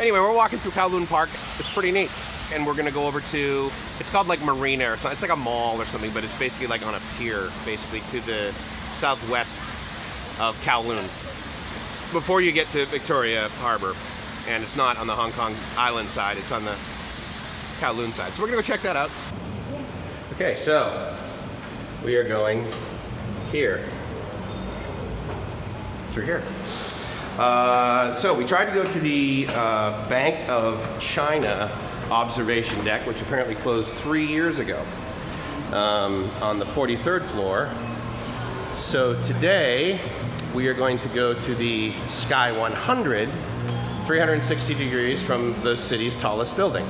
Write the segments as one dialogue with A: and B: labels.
A: Anyway, we're walking through Kowloon Park. It's pretty neat. And we're gonna go over to, it's called like Marina or something. It's like a mall or something, but it's basically like on a pier, basically to the southwest of Kowloon. Before you get to Victoria Harbor. And it's not on the Hong Kong Island side, it's on the Kowloon side. So we're gonna go check that out. Okay, so we are going here. Through here. Uh, so we tried to go to the uh, Bank of China observation deck, which apparently closed three years ago um, on the 43rd floor. So today we are going to go to the Sky 100, 360 degrees from the city's tallest building.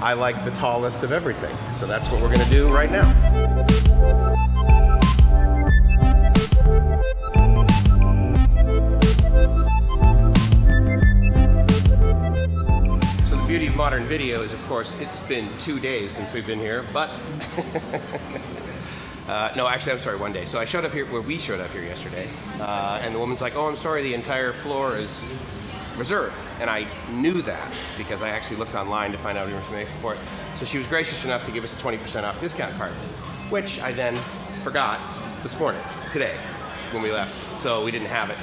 A: I like the tallest of everything, so that's what we're going to do right now. Video is, of course, it's been two days since we've been here, but uh, no, actually, I'm sorry, one day. So I showed up here where we showed up here yesterday, uh, and the woman's like, "Oh, I'm sorry, the entire floor is reserved," and I knew that because I actually looked online to find out information for it. So she was gracious enough to give us a 20% off discount card, which I then forgot this morning, today, when we left. So we didn't have it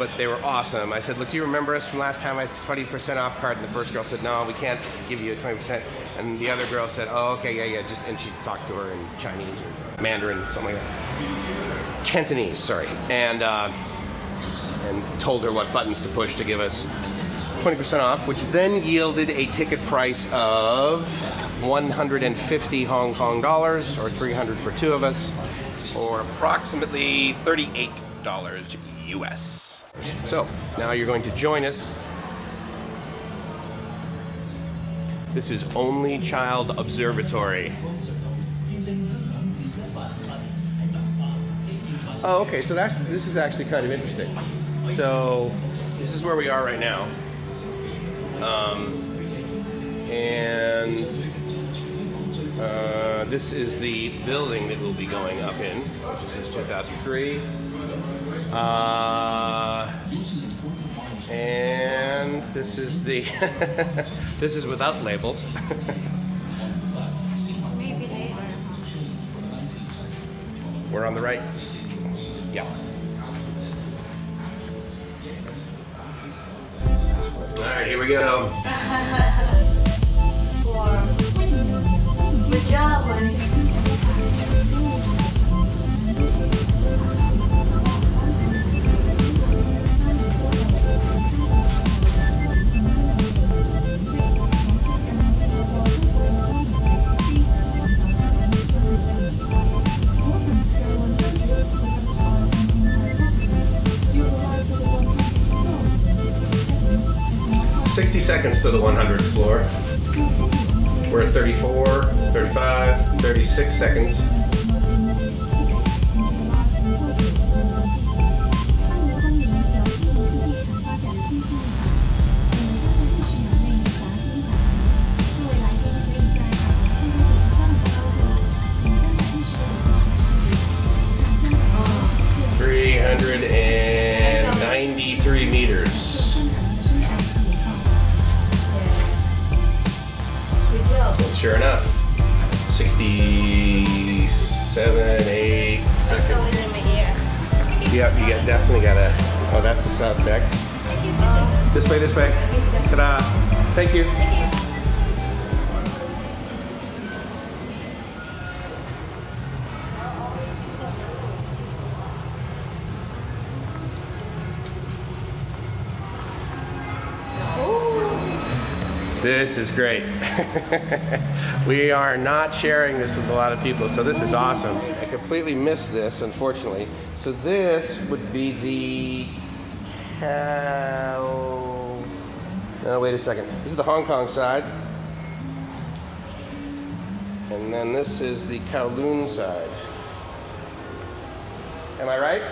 A: but they were awesome. I said, look, do you remember us from last time I said 20% off card? And the first girl said, no, we can't give you a 20%. And the other girl said, oh, okay, yeah, yeah, just, and she talked to her in Chinese or Mandarin, something like that. Cantonese, sorry. And, uh, and told her what buttons to push to give us 20% off, which then yielded a ticket price of 150 Hong Kong dollars, or 300 for two of us, or approximately $38 US. So now you're going to join us. This is Only Child Observatory. Oh, okay. So that's this is actually kind of interesting. So this is where we are right now, um, and uh, this is the building that we'll be going up in, which is since 2003. Uh, and this is the this is without labels.
B: Maybe later.
A: We're on the right. Yeah. All right, here we go.
B: Good job, honey.
A: Seconds to the 100th floor. We're at 34, 35, 36 seconds. Definitely gotta. Oh, that's the south deck. This way, this way. Ta-da! Thank you. This is great. we are not sharing this with a lot of people, so this is awesome. I completely missed this, unfortunately. So this would be the Cal. No, wait a second. This is the Hong Kong side. And then this is the Kowloon side. Am I right?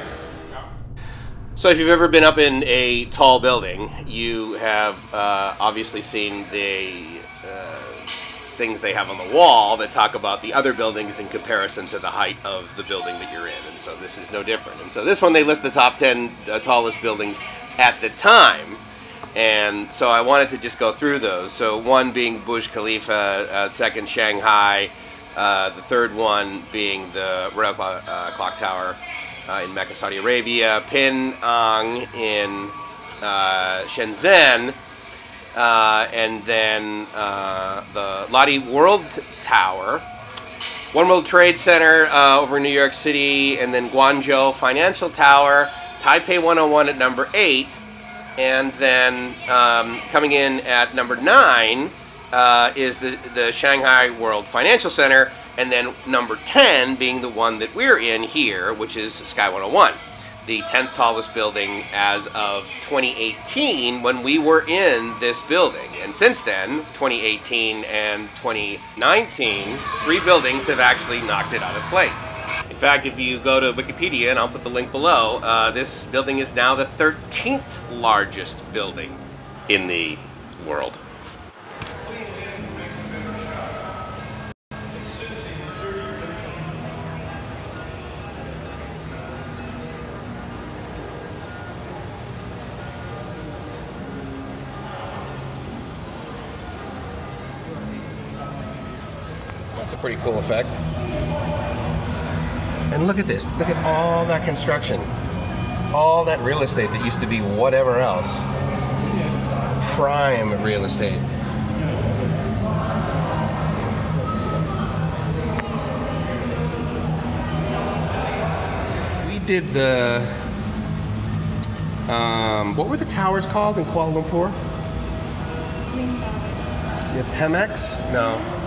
A: No. So, if you've ever been up in a tall building, you have uh, obviously seen the things they have on the wall that talk about the other buildings in comparison to the height of the building that you're in. And so, this is no different. And so, this one they list the top 10 uh, tallest buildings at the time. And so I wanted to just go through those. So one being Burj Khalifa, uh, second Shanghai, uh, the third one being the Royal Clock, uh, Clock Tower uh, in Mecca, Saudi Arabia, Ping An in uh, Shenzhen, uh, and then uh, the Lotte World Tower, One World Trade Center uh, over in New York City, and then Guangzhou Financial Tower, Taipei 101 at number eight, and then um, coming in at number nine uh, is the, the Shanghai World Financial Center, and then number 10 being the one that we're in here, which is Sky 101, the 10th tallest building as of 2018 when we were in this building. And since then, 2018 and 2019, three buildings have actually knocked it out of place. In fact, if you go to Wikipedia, and I'll put the link below, uh, this building is now the 13th largest building in the world. That's a pretty cool effect. And look at this. Look at all that construction. All that real estate that used to be whatever else. Prime real estate. We did the. Um, what were the towers called in Kuala Lumpur? Yeah, Pemex? No.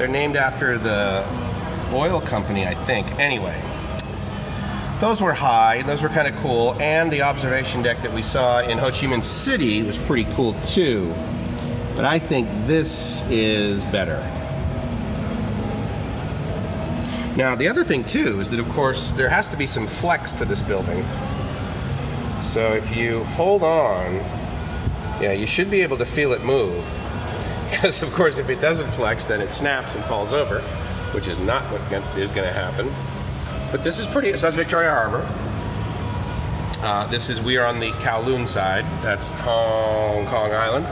A: They're named after the oil company, I think. Anyway, those were high. Those were kind of cool. And the observation deck that we saw in Ho Chi Minh City was pretty cool too. But I think this is better. Now, the other thing too is that, of course, there has to be some flex to this building. So if you hold on, yeah, you should be able to feel it move. Because, of course, if it doesn't flex, then it snaps and falls over, which is not what is going to happen. But this is pretty, so that's Victoria Harbor. Uh, this is, we are on the Kowloon side. That's Hong Kong Island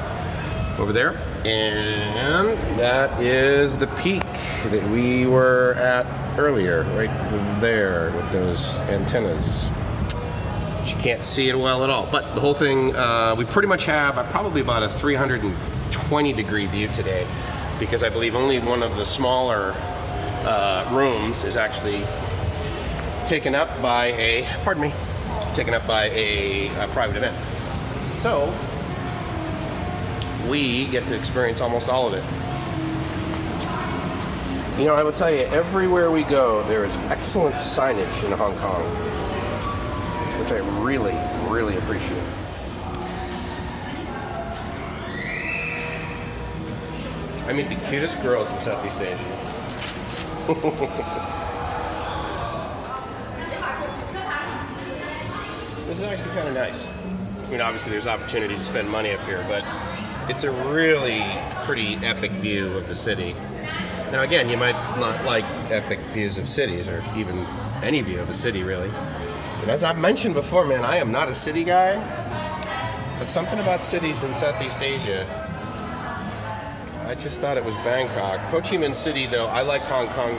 A: over there. And that is the peak that we were at earlier, right there with those antennas. You can't see it well at all. But the whole thing, uh, we pretty much have uh, probably about a 320 degree view today because I believe only one of the smaller uh, rooms is actually taken up by a, pardon me, taken up by a, a private event. So, we get to experience almost all of it. You know, I will tell you, everywhere we go, there is excellent signage in Hong Kong, which I really, really appreciate. I meet the cutest girls in Southeast Asia. this is actually kind of nice. I mean, obviously, there's opportunity to spend money up here, but it's a really pretty epic view of the city. Now, again, you might not like epic views of cities or even any view of a city, really. And as I've mentioned before, man, I am not a city guy, but something about cities in Southeast Asia, I just thought it was Bangkok. Ho Chi Minh City, though, I like Hong Kong,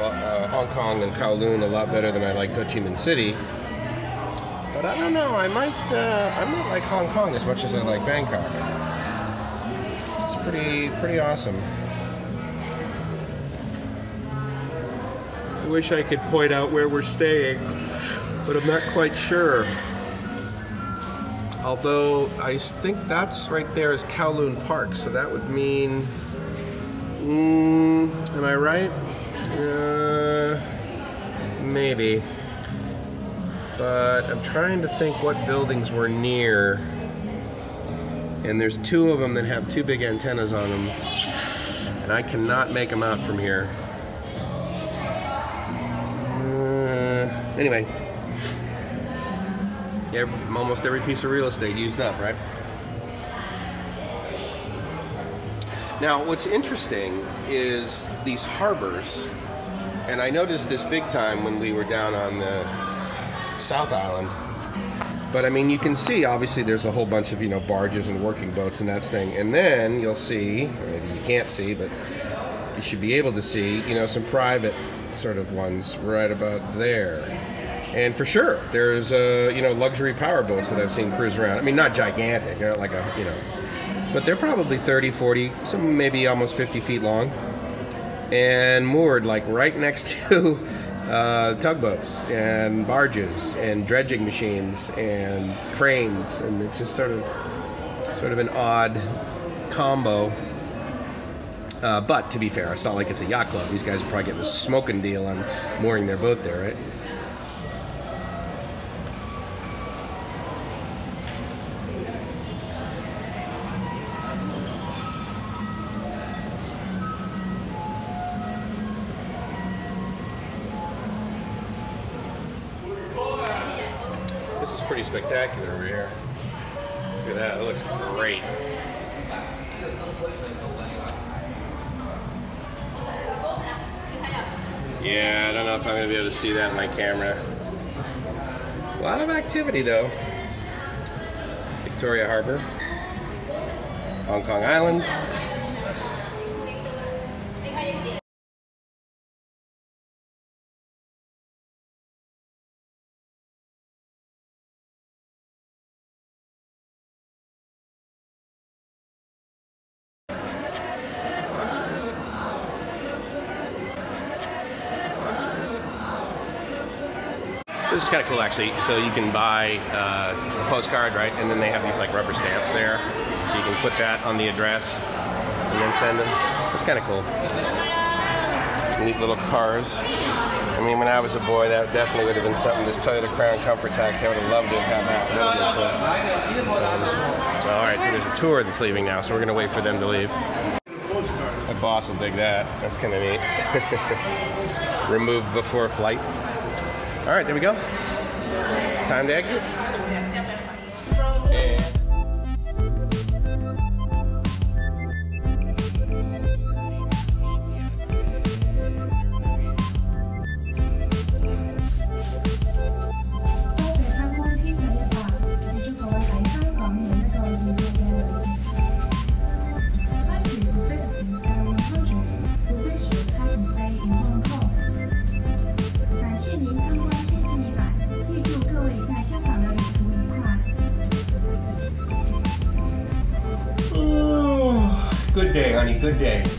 A: uh, Hong Kong and Kowloon a lot better than I like Ho Chi Minh City. But I don't know. I might, uh, I might like Hong Kong as much as I like Bangkok. It's pretty, pretty awesome. I wish I could point out where we're staying, but I'm not quite sure. Although I think that's right there is Kowloon Park, so that would mean. Mm, am I right? Uh, maybe. But I'm trying to think what buildings were near. And there's two of them that have two big antennas on them. And I cannot make them out from here. Uh, anyway. Every, almost every piece of real estate used up, right? Now, what's interesting is these harbors, and I noticed this big time when we were down on the South Island, But I mean, you can see obviously there's a whole bunch of you know barges and working boats and that thing, and then you'll see maybe you can't see, but you should be able to see you know some private sort of ones right about there. And for sure, there's uh, you know luxury power boats that I've seen cruise around. I mean, not gigantic, they're not like a you know, but they're probably 30, 40, some maybe almost 50 feet long, and moored like right next to uh, tugboats and barges and dredging machines and cranes, and it's just sort of sort of an odd combo. Uh, but to be fair, it's not like it's a yacht club. These guys are probably getting a smoking deal on mooring their boat there, right? This is pretty spectacular over here. Look at that, it looks great. Yeah, I don't know if I'm gonna be able to see that in my camera. A lot of activity though. Victoria Harbor, Hong Kong Island. This is kind of cool, actually. So you can buy uh, a postcard, right? And then they have these like rubber stamps there, so you can put that on the address and then send them. It's kind of cool. Neat little cars. I mean, when I was a boy, that definitely would have been something. This Toyota Crown Comfort Taxi, I would have loved to have had that. Um, all right, so there's a tour that's leaving now, so we're gonna wait for them to leave. My boss will dig that. That's kind of neat. Removed before flight. All right, there we go. Time to exit. Good day, honey. Good day.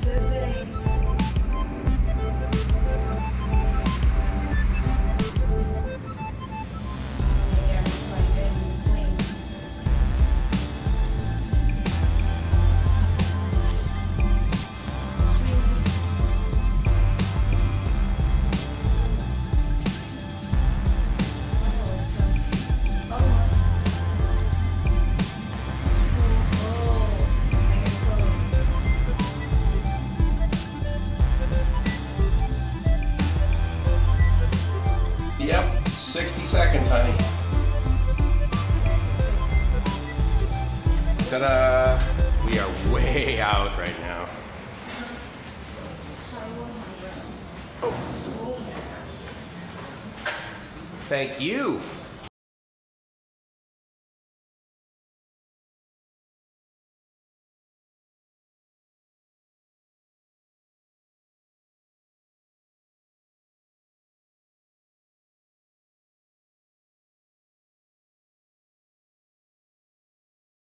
A: Thank you.